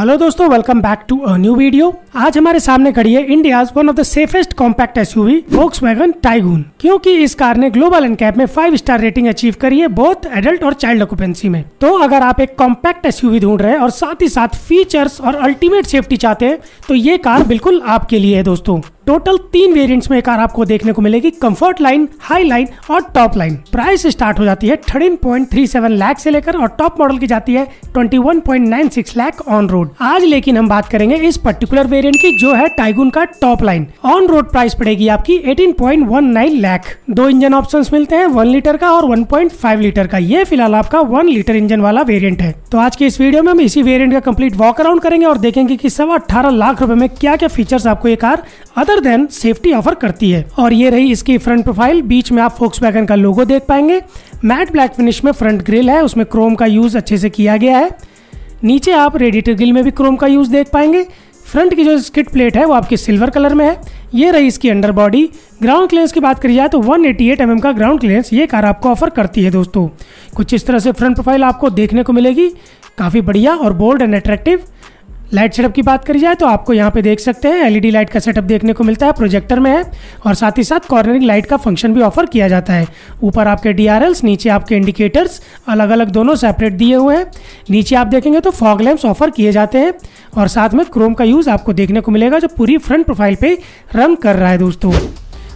Hello दोस्तों welcome back to a new video आज हमारे सामने खड़ी है India one of the safest compact SUV wagon Taigun क्योंकि इस कार ने ग्लोबल एनकैप में फाइव स्टार रेटिंग अचीव करी है बोथ एडल्ट और चाइल्ड ऑक्यूपेंसी में. तो अगर आप एक कॉम्पैक्ट एसयूवी ढूंढ रहे हैं और साथ ही साथ फीचर्स और अल्टीमेट सेफ्टी चाहते हैं तो ये कार बिल्कुल आपके लिए है दोस्तों. टोटल तीन वेरिएंट्स में कार आपको देखने को मिलेगी। कंफर्ट लाइन हाई लाइन और टॉप लाइन प्राइस स्टार्ट हो जाती है thirteen point three seven lakh से लेकर और टॉप मॉडल की जाती है twenty one point nine six lakh on road आज लेकिन हम बात करेंगे इस पर्टिकुलर वेरिएंट की जो है टाइगुन का top line on road price पड़ेगी आपकी eighteen point one nine lakh दो इंजन ऑप्शन मिलते हैं वन लीटर का और वन पॉइंट फाइव लीटर का। ये फ़िलहाल आपका वन लीटर इंजन वाला वेरियंट है। तो आज की इस वीडियो में हम इसी वेरियंट का कंप्लीट वॉक अराउंड करेंगे और देखेंगे की सवा अठारह लाख रुपए में क्या क्या फीचर्स आपको ये car other than safety offer करती है। और ये रही इसकी फ्रंट प्रोफ़ाइल बीच में आप फोक्स का लोगो देख पाएँगे। मैट ब्लैक फिनिश में फ्रंट ग्रिल है। उसमें क्रोम का यूज़ अच्छे से किया गया है। नीचे आप रेडिएटर ग्रिल में भी क्रोम का यूज़ देख पाएँगे। फ्रंट की जो स्किट प्लेट है, वो आपकी सिल्वर कलर में है। ये रही इसकी अंडर बॉडी ग्राउंड क्लियरेंस की बात करी जाए तो 188 एटी mm का ग्राउंड क्लियरेंस ये कार आपको ऑफ़र करती है दोस्तों। कुछ इस तरह से फ्रंट प्रोफ़ाइल आपको देखने को मिलेगी। काफ़ी बढ़िया और bold and attractive light setup की बात करी जाए तो आपको यहाँ पे देख सकते हैं, एलईडी लाइट का सेटअप देखने को मिलता है, प्रोजेक्टर में है और साथ ही साथ कॉर्नरिंग लाइट का फ़ंक्शन भी ऑफ़र किया जाता है। ऊपर आपके डी नीचे आपके इंडिकेटर्स अलग अलग दोनों सेपरेट दिए हुए हैं। नीचे आप देखेंगे तो फॉग लैम्प्स ऑफ़र किए जाते हैं और साथ में क्रोम का यूज़ आपको देखने को मिलेगा जो पूरी फ्रंट प्रोफ़ाइल पे रन कर रहा है दोस्तों।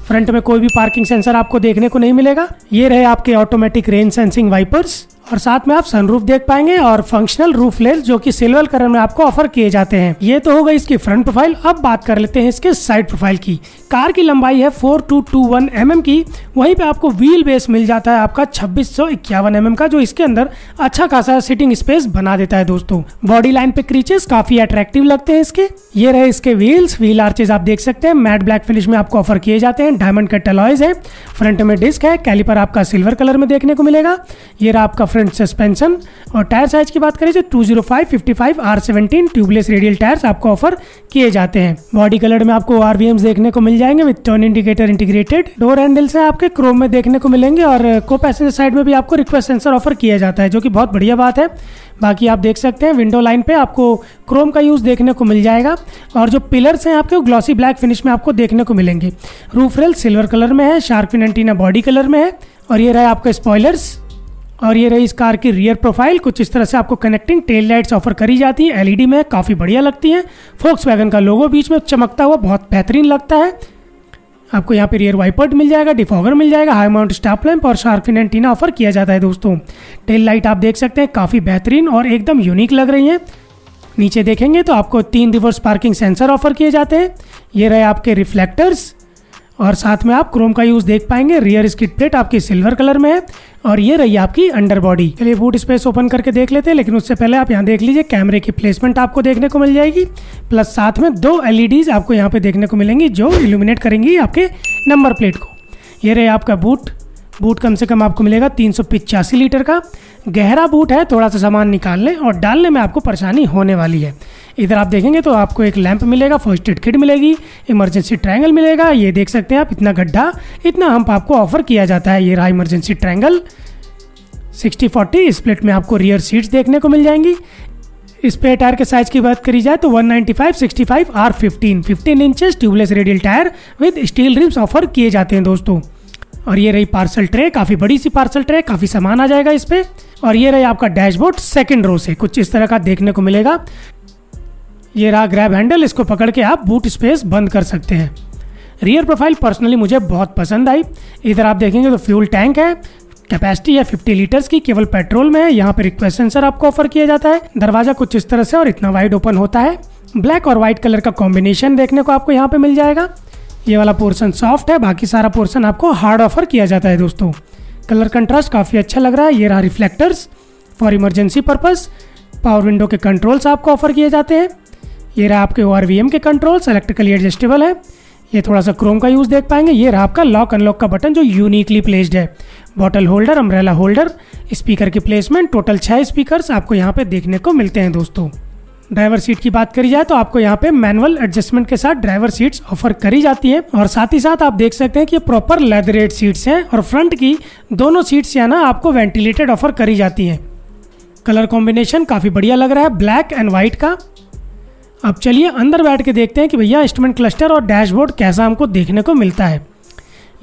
फ्रंट में कोई भी पार्किंग सेंसर आपको देखने को नहीं मिलेगा। ये रहे आपके ऑटोमेटिक रेन सेंसिंग वाइपर्स और साथ में आप सनरूफ देख पाएँगे और फंक्शनल रूफ लेस जो कि सिल्वर कलर में आपको ऑफ़र किए जाते हैं। ये तो होगा इसकी फ्रंट प्रोफ़ाइल अब बात कर लेते हैं इसके साइड प्रोफ़ाइल की। कार की लंबाई है four two two one M की। वहीं पे आपको व्हील बेस मिल जाता है आपका छब्बीस सौ इक्यावन एम का, जो इसके अंदर अच्छा खासा सिटिंग स्पेस बना देता है दोस्तों। बॉडी लाइन पे क्रीचेस काफ़ी अट्रैक्टिव लगते हैं इसके। ये रहे इसके व्हील्स व्हील आर्चेज आप देख सकते हैं। मैट ब्लैक फिनिश में आपको ऑफ़र किए जाते हैं। डायमंड कट अलॉयज है। फ्रंट में डिस्क है। कैलिपर आपका सिल्वर कलर में देखने को मिलेगा। ये रहा आपका फ्रंट सस्पेंशन और टायर साइज़ की बात करें तो two zero five fifty five R seventeen tubeless radial tyres आपको ऑफ़र किए जाते हैं। बॉडी कलर में आपको आर देखने को मिल जाएँगे with turn indicator integrated door handle से आपके क्रोम में देखने को मिलेंगे और को पैसेंजर साइड में भी आपको रिक्वेस्ट सेंसर ऑफ़र किया जाता है, जो कि बहुत बढ़िया बात है। बाकी आप देख सकते हैं विंडो लाइन पे आपको क्रोम का यूज़ देखने को मिल जाएगा और जो पिलर्स हैं आपके, वो ग्लॉसी ब्लैक फिनिश में आपको देखने को मिलेंगे। रूफ रेल सिल्वर कलर में है shark fin antenna body colour में है और ये रहे आपके स्पॉयलर्स और ये रही इस कार की रियर प्रोफ़ाइल कुछ इस तरह से आपको कनेक्टिंग टेल लाइट्स ऑफ़र करी जाती हैं। एलईडी में काफ़ी बढ़िया लगती हैं। फोक्स वैगन का लोगो बीच में चमकता हुआ बहुत बेहतरीन लगता है। आपको यहाँ पे रियर वाइपर मिल जाएगा डिफॉगर मिल जाएगा हाई माउंट स्टाप लैंप और शार्क फिन एंटीना ऑफ़र किया जाता है दोस्तों। टेल लाइट आप देख सकते हैं, काफ़ी बेहतरीन और एकदम यूनिक लग रही है। नीचे देखेंगे तो आपको तीन रिवर्स पार्किंग सेंसर ऑफ़र किए जाते हैं। ये रहे आपके रिफ्लेक्टर्स और साथ में आप क्रोम का यूज़ देख पाएँगे। रियर स्किट प्लेट आपकी सिल्वर कलर में है। और ये रही आपकी अंडर बॉडी चलिए बूट स्पेस ओपन करके देख लेते हैं, लेकिन उससे पहले आप यहाँ देख लीजिए कैमरे की प्लेसमेंट आपको देखने को मिल जाएगी प्लस साथ में दो एलईडीज आपको यहाँ पे देखने को मिलेंगी, जो इल्यूमिनेट करेंगी आपके नंबर प्लेट को। ये रहे आपका बूट बूट कम से कम आपको मिलेगा तीन लीटर का। गहरा बूट है, थोड़ा सा सामान निकालने और डालने में आपको परेशानी होने वाली है। इधर आप देखेंगे तो आपको एक लैंप मिलेगा फ़र्स्ट एड किट मिलेगी इमरजेंसी ट्रायंगल मिलेगा, ये देख सकते हैं आप, इतना गड्ढा, इतना हम्प आपको ऑफ़र किया जाता है, ये रहा इमरजेंसी ट्रायंगल 60 40 स्प्लिट में आपको रियर सीट्स देखने को मिल जाएँगी। स्पेयर टायर के साइज़ की बात करी जाए तो 195 65 R 15 15 inches tubeless radial tyre with steel rims offer किए जाते हैं दोस्तों। और ये रही पार्सल ट्रे काफ़ी बड़ी सी पार्सल ट्रे काफ़ी सामान आ जाएगा इस पर और ये रही आपका डैशबोर्ड सेकंड रो से, कुछ इस तरह का देखने को मिलेगा। ये रहा ग्रैब हैंडल इसको पकड़ के आप बूट स्पेस बंद कर सकते हैं। रियर प्रोफ़ाइल पर्सनली मुझे बहुत पसंद आई। इधर आप देखेंगे तो फ्यूल टैंक है कैपेसिटी है 50 लीटर्स की, केवल पेट्रोल में है। यहाँ पे रिक्वेस्ट सेंसर आपको ऑफ़र किया जाता है। दरवाज़ा कुछ इस तरह से और इतना वाइड ओपन होता है। ब्लैक और व्हाइट कलर का कॉम्बिनेशन देखने को आपको यहाँ पे मिल जाएगा। ये वाला पोर्सन सॉफ्ट है, बाकी सारा पोर्सन आपको हार्ड ऑफ़र किया जाता है दोस्तों। कलर कंट्रास्ट काफ़ी अच्छा लग रहा है। ये रहा reflectors for emergency purpose power window के कंट्रोल्स आपको ऑफ़र किए जाते हैं। ये रहा आपके ओ के कंट्रोल्स इलेक्ट्रिकली एडजस्टेबल है। ये थोड़ा सा क्रोम का यूज़ देख पाएँगे। ये रहा आपका लॉक अनलॉक का बटन जो यूनिकली प्लेस्ड है। Bottle holder umbrella holder speaker की प्लेसमेंट टोटल छह स्पीकर्स आपको यहाँ पे देखने को मिलते हैं दोस्तों। ड्राइवर सीट की बात करी जाए तो आपको यहाँ पे मैनुअल एडजस्टमेंट के साथ ड्राइवर सीट्स ऑफ़र करी जाती है और साथ ही साथ आप देख सकते हैं कि प्रॉपर लेदरेट सीट्स हैं और फ्रंट की दोनों सीट्स यहाँ ना आपको वेंटिलेटेड ऑफ़र करी जाती हैं। कलर कॉम्बिनेशन काफ़ी बढ़िया लग रहा है। ब्लैक एंड व्हाइट का। अब चलिए अंदर बैठ के देखते हैं कि भैया इंस्ट्रूमेंट क्लस्टर और डैशबोर्ड कैसा हमको देखने को मिलता है।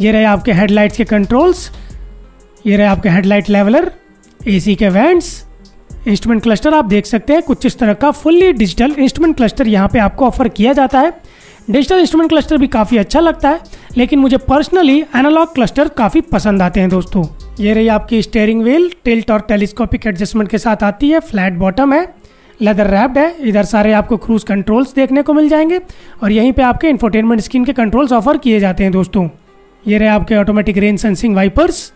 ये रहे आपके हेडलाइट्स के कंट्रोल्स ये रहे आपके हेडलाइट लेवलर एसी के वैंड्स इंस्ट्रूमेंट क्लस्टर आप देख सकते हैं कुछ इस तरह का फुल्ली डिजिटल इंस्ट्रूमेंट क्लस्टर यहाँ पे आपको ऑफ़र किया जाता है। डिजिटल इंस्ट्रूमेंट क्लस्टर भी काफ़ी अच्छा लगता है, लेकिन मुझे पर्सनली एनालॉग क्लस्टर काफ़ी पसंद आते हैं दोस्तों। ये रही आपकी स्टेयरिंग व्हील टिल्ट और टेलीस्कोपिक एडजस्टमेंट के साथ आती है फ्लैट बॉटम है। लेदर रैप्ड है। इधर सारे आपको क्रूज कंट्रोल्स देखने को मिल जाएँगे और यहीं पे आपके इंफोटेनमेंट स्क्रीन के कंट्रोल्स ऑफ़र किए जाते हैं दोस्तों। ये रहे आपके ऑटोमेटिक रेन सेंसिंग वाइपर्स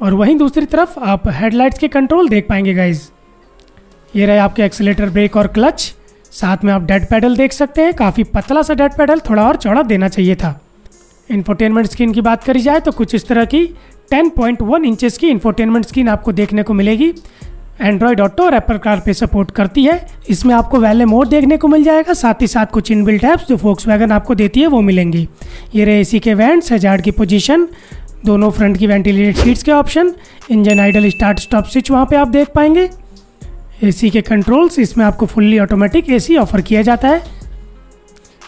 और वहीं दूसरी तरफ़ आप हेडलाइट्स के कंट्रोल देख पाएँगे गाइज़ ये रहे आपके एक्सीटर ब्रेक और क्लच साथ में आप डेड पैडल देख सकते हैं। काफ़ी पतला सा डेड पैडल थोड़ा और चौड़ा देना चाहिए था। इन्फोटेनमेंट स्क्रीन की बात करी जाए तो कुछ इस तरह की 10.1 इंचेस की इन्फोटेनमेंट स्क्रीन आपको देखने को मिलेगी। एंड्रॉयड ऑटो और एप्पल कार पे सपोर्ट करती है। इसमें आपको वैले मोड देखने को मिल जाएगा, साथ ही साथ कुछ इनबिल्ट ऐप्स जो फोक्स वैगन आपको देती है, वो मिलेंगी। ये रहे एसी के वेंट्स हजार्ड की पोजीशन दोनों फ्रंट की वेंटिलेटेड सीट्स के option engine idle start stop switch वहाँ पे आप देख पाएँगे। एसी के कंट्रोल्स इसमें आपको फुल्ली ऑटोमेटिक एसी ऑफ़र किया जाता है।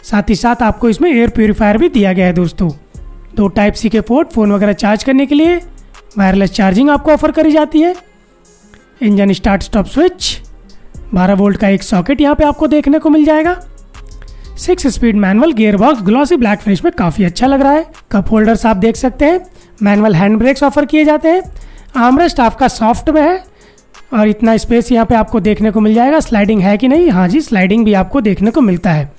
साथ ही साथ आपको इसमें एयर प्योरीफायर भी दिया गया है दोस्तों। दो टाइप सी के पोर्ट फ़ोन वगैरह चार्ज करने के लिए वायरलेस चार्जिंग आपको ऑफ़र करी जाती है। Engine start, stop, switch. 12 volt का एक सॉकेट यहाँ पे आपको देखने को मिल जाएगा। Six speed manual gear box glossy, black finish में काफ़ी अच्छा लग रहा है। कप होल्डर्स आप देख सकते हैं। मैनुअल हैंड ब्रेक्स ऑफ़र किए जाते हैं। आमरेस्ट आपका सॉफ्ट में है और इतना स्पेस यहाँ पे आपको देखने को मिल जाएगा। स्लाइडिंग है कि नहीं? हाँ जी, स्लाइडिंग भी आपको देखने को मिलता है।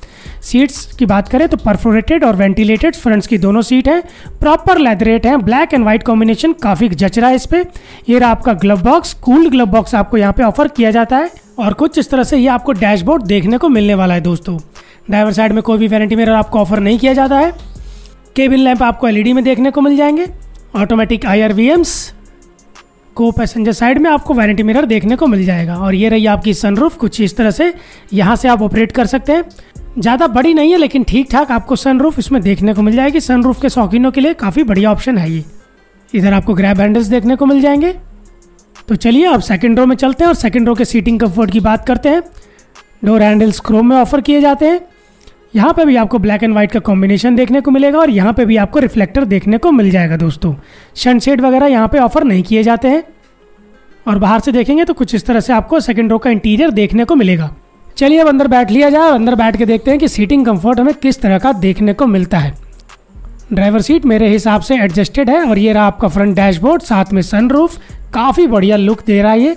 सीट्स की बात करें तो परफोरेटेड और वेंटिलेटेड फ्रंट्स की दोनों सीट हैं। प्रॉपर लेदरेट हैं। ब्लैक एंड व्हाइट कॉम्बिनेशन काफ़ी जच रहा है इस पर ये रहा आपका glove box cooled glove box आपको यहाँ पे ऑफ़र किया जाता है। और कुछ इस तरह से ये आपको डैशबोर्ड देखने को मिलने वाला है दोस्तों। ड्राइवर साइड में कोई भी वारंटी मिरर आपको ऑफ़र नहीं किया जाता है। केबिन लैंप आपको एलईडी में देखने को मिल जाएँगे। ऑटोमेटिक आई आर को पैसेंजर साइड में आपको वारंटी मिरर देखने को मिल जाएगा। और ये रही आपकी सनरूफ कुछ इस तरह से यहाँ से आप ऑपरेट कर सकते हैं। ज़्यादा बड़ी नहीं है, लेकिन ठीक ठाक आपको सनरूफ इसमें देखने को मिल जाएगी। सनरूफ के शौकीनों के लिए काफ़ी बढ़िया ऑप्शन है ये। इधर आपको ग्रैब हैंडल्स देखने को मिल जाएँगे। तो चलिए अब सेकेंड रो में चलते हैं और सेकेंड रो के सीटिंग कंफर्ट की बात करते हैं। डोर हैंडल्स क्रोम में ऑफ़र किए जाते हैं। यहाँ पे भी आपको ब्लैक एंड व्हाइट का कॉम्बिनेशन देखने को मिलेगा और यहाँ पे भी आपको रिफ्लेक्टर देखने को मिल जाएगा दोस्तों। सनसेट वगैरह यहाँ पे ऑफ़र नहीं किए जाते हैं। और बाहर से देखेंगे तो कुछ इस तरह से आपको सेकेंड रो का इंटीरियर देखने को मिलेगा। चलिए अब अंदर बैठ लिया जाए अंदर बैठ के देखते हैं कि सीटिंग कंफर्ट हमें किस तरह का देखने को मिलता है। ड्राइवर सीट मेरे हिसाब से एडजस्टेड है और ये रहा आपका फ्रंट डैशबोर्ड साथ में सनरूफ काफ़ी बढ़िया लुक दे रहा है ये।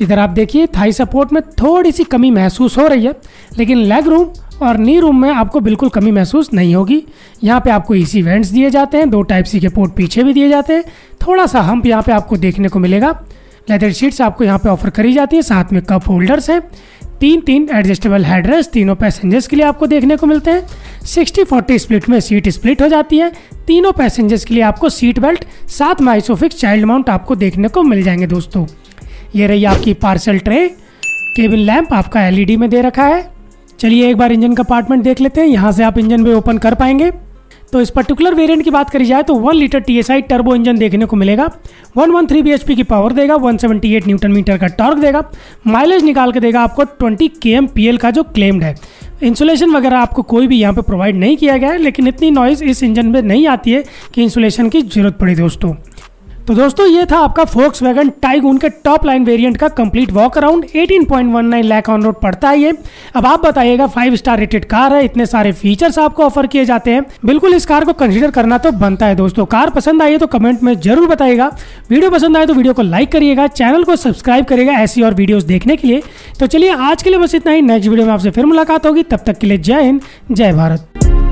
इधर आप देखिए थाई सपोर्ट में थोड़ी सी कमी महसूस हो रही है, लेकिन लेग रूम और नी रूम में आपको बिल्कुल कमी महसूस नहीं होगी। यहाँ पे आपको इसी वेंट्स दिए जाते हैं, दो टाइप सी के पोर्ट पीछे भी दिए जाते हैं। थोड़ा सा हम्प यहाँ पे आपको देखने को मिलेगा। लेदर शीट्स आपको यहाँ पे ऑफ़र करी जाती है, साथ में कप होल्डर्स हैं। तीन तीन एडजस्टेबल हेडरेस्ट तीनों पैसेंजर्स के लिए आपको देखने को मिलते हैं। सिक्सटी फोर्टी स्प्लिट में सीट स्प्लिट हो जाती है। तीनों पैसेंजर्स के लिए आपको सीट बेल्ट सात माइसोफिक्स चाइल्ड माउंट आपको देखने को मिल जाएँगे दोस्तों। ये रही आपकी पार्सल ट्रे केबिन लैंप आपका एलईडी में दे रखा है। चलिए एक बार इंजन कंपार्टमेंट देख लेते हैं। यहाँ से आप इंजन भी ओपन कर पाएँगे। तो इस पर्टिकुलर वेरिएंट की बात करी जाए तो one litre TSI turbo engine देखने को मिलेगा। वन वन थ्री बी की पावर देगा one seventy eight newton metre का टॉर्क देगा माइलेज निकाल के देगा आपको ट्वेंटी के एम का जो क्लेम्ड है। इंसुलेशन वगैरह आपको कोई भी यहाँ पे प्रोवाइड नहीं किया गया है, लेकिन इतनी नॉइज़ इस इंजन में नहीं आती है कि इंसुलेशन की ज़रूरत पड़े दोस्तों। तो दोस्तों, ये था आपका फोक्स वैगन टाइगून के टॉप लाइन वेरिएंट का complete walk around 18.19 lakh on road पड़ता है ये। अब आप बताइएगा फाइव स्टार रेटेड कार है, इतने सारे फीचर्स आपको ऑफ़र किए जाते हैं। बिल्कुल इस कार को कंसिडर करना तो बनता है दोस्तों। कार पसंद आई है तो कमेंट में ज़रूर बताइएगा। वीडियो पसंद आए तो वीडियो को लाइक करिएगा चैनल को सब्सक्राइब करिएगा ऐसी और वीडियो देखने के लिए। तो चलिए, आज के लिए बस इतना ही। नेक्स्ट वीडियो में आपसे फिर मुलाकात होगी। तब तक के लिए जय हिंद, जय भारत।